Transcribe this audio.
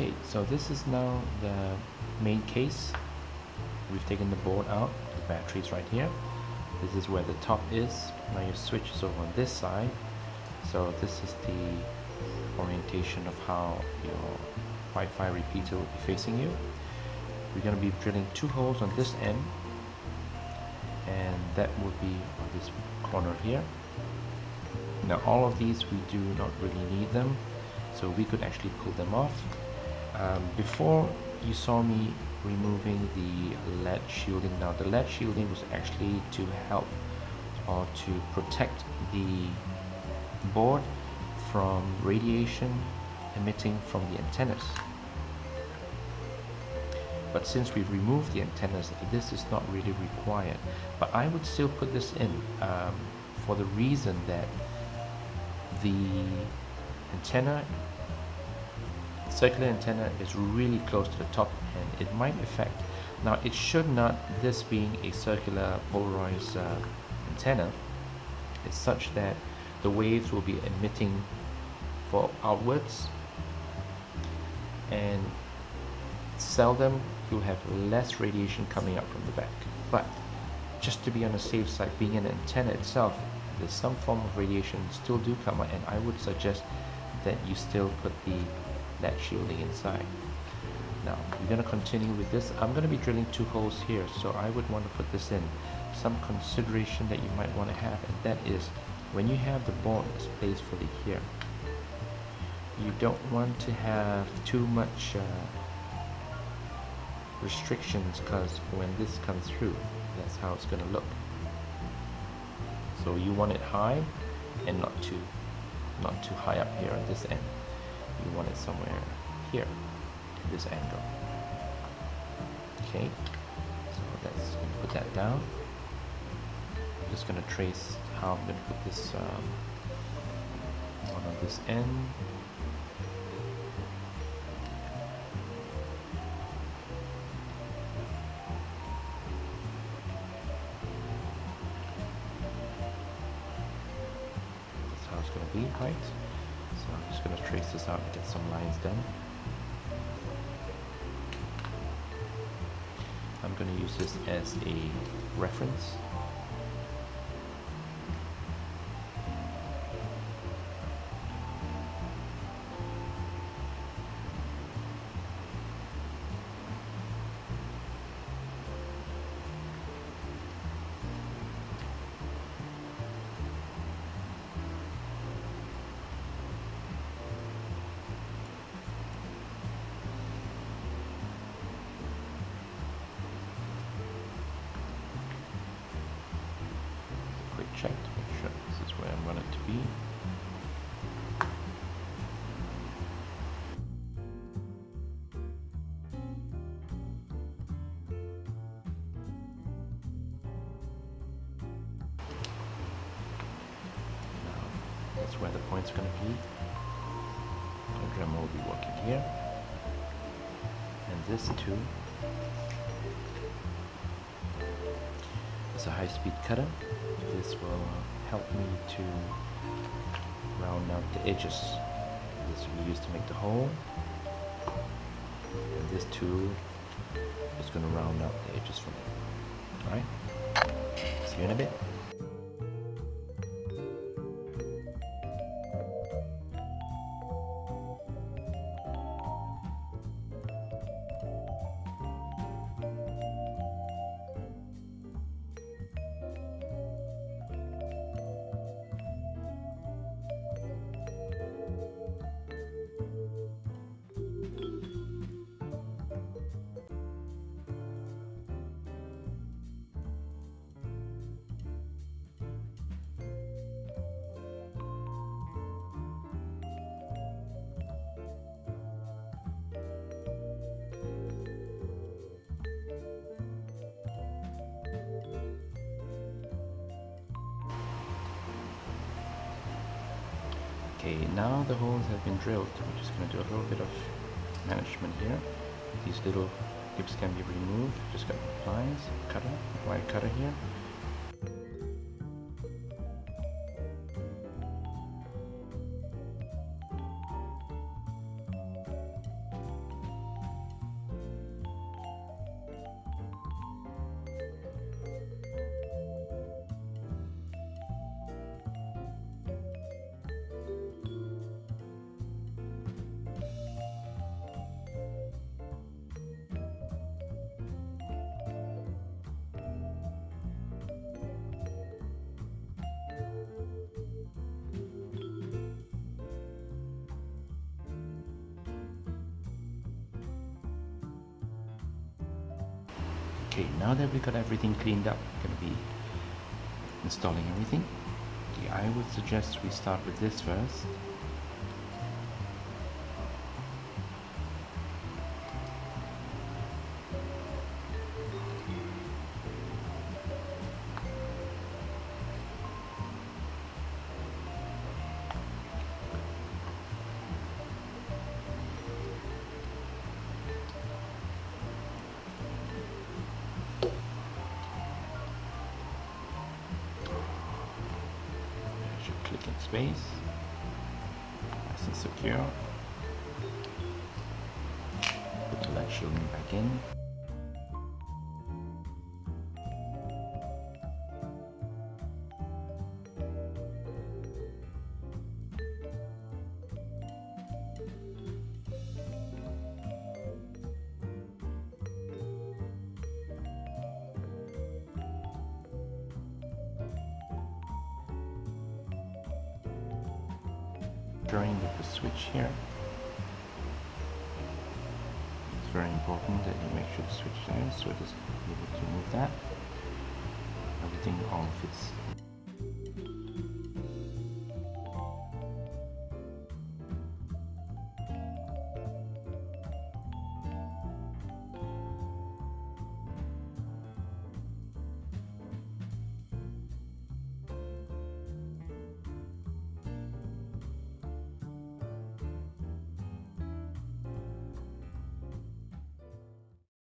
Okay, so this is now the main case. We've taken the board out, the batteries right here. This is where the top is. Now your switch is over on this side. So this is the orientation of how your Wi-Fi repeater will be facing you. We're going to be drilling two holes on this end and that will be on this corner here. Now all of these we do not really need them so we could actually pull them off. Um, before you saw me removing the lead shielding. Now the lead shielding was actually to help or to protect the board from radiation emitting from the antennas. But since we've removed the antennas, this is not really required. But I would still put this in um, for the reason that the antenna circular antenna is really close to the top and it might affect now it should not this being a circular polarized uh, antenna is such that the waves will be emitting for outwards and seldom you'll have less radiation coming up from the back. But just to be on the safe side being an antenna itself there's some form of radiation still do come out and I would suggest that you still put the that shielding inside. Now, we're going to continue with this. I'm going to be drilling two holes here, so I would want to put this in. Some consideration that you might want to have, and that is when you have the placed fully here, you don't want to have too much uh, restrictions because when this comes through, that's how it's going to look. So you want it high and not too, not too high up here at this end you want it somewhere here this angle. Okay so let's put that down. I'm just to trace how I'm to put this um, on this end. That's how it's to be right just going to trace this out and get some lines done. I'm going to use this as a reference That's where the point's going to be. The Dremel will be working here. And this too is a high-speed cutter this will help me to round out the edges. This will be used to make the hole. And this tool is going to round out the edges for me. Alright? See you in a bit. Okay, now the holes have been drilled. We're just going to do a little bit of management here. These little tips can be removed. Just got pliers, cutter, wire cutter here. Okay, now that we got everything cleaned up, we're gonna be installing everything. Okay, I would suggest we start with this first. Click in space. Nice and secure. Put the light shielding back in Joining with the switch here. It's very important that you make sure the switch there so it is able to move that. Everything all fits